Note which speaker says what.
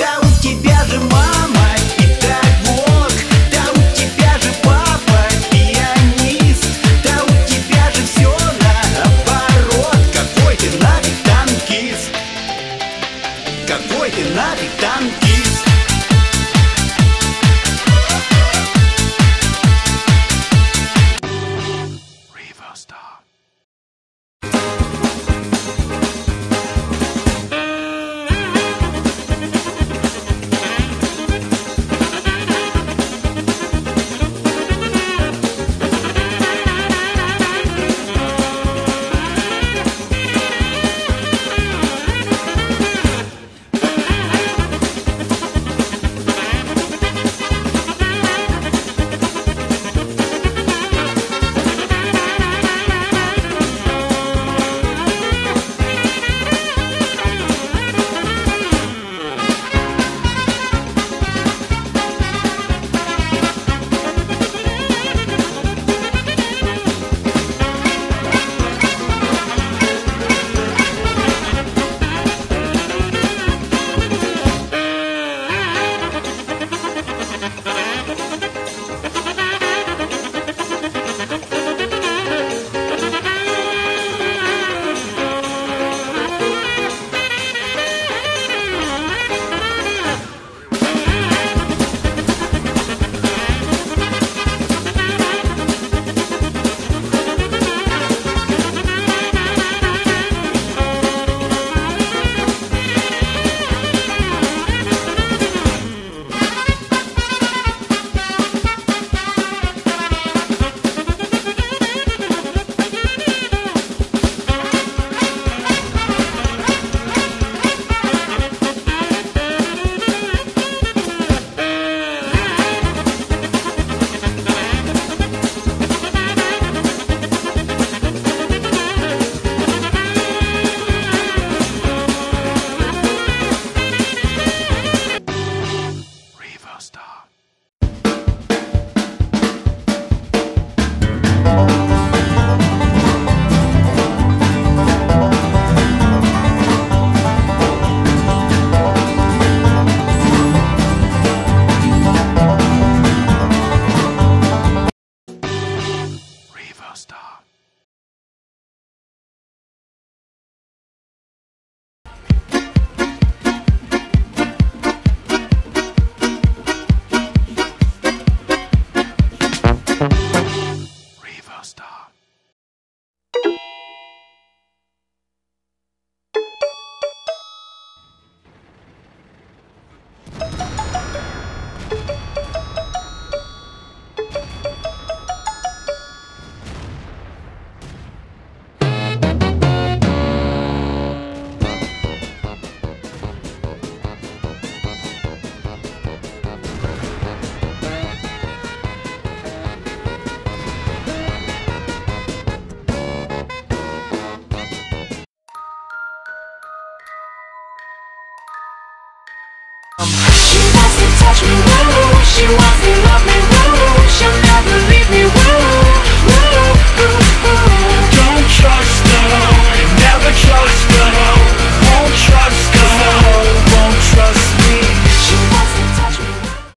Speaker 1: Да у тебя же мама.
Speaker 2: She wants to love me.